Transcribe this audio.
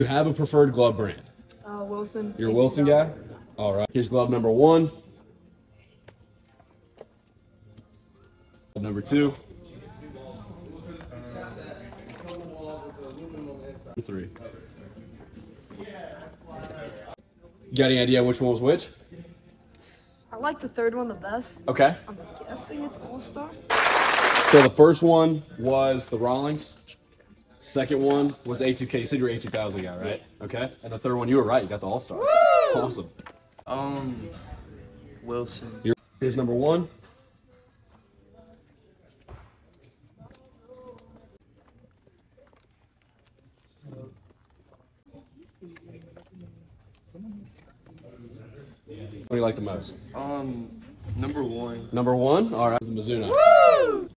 You have a preferred glove brand. Uh, Wilson. You're a Wilson guy? All right. Here's glove number one. Number two. Three. You got any idea which one was which? I like the third one the best. Okay. I'm guessing it's All Star. So the first one was the Rawlings. Second one was A2K. You said you were A2000 guy, right? Okay. And the third one, you were right. You got the All Star. Awesome. Um, Wilson. Here's number one. What do you like the most? Um, number one. Number one? All right, the Mizuno.